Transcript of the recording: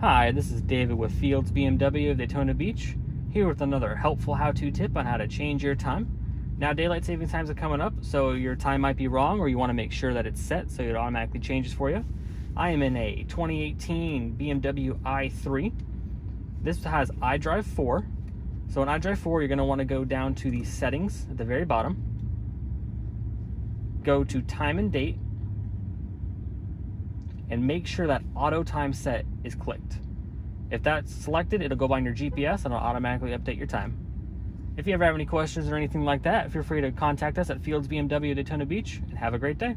Hi, this is David with Fields BMW of Daytona Beach, here with another helpful how-to tip on how to change your time. Now, daylight saving times are coming up, so your time might be wrong, or you want to make sure that it's set so it automatically changes for you. I am in a 2018 BMW i3. This has iDrive 4. So in iDrive 4, you're going to want to go down to the settings at the very bottom. Go to time and date, and make sure that auto time set is clicked. If that's selected, it'll go by your GPS and it'll automatically update your time. If you ever have any questions or anything like that, feel free to contact us at Fields BMW Daytona Beach and have a great day.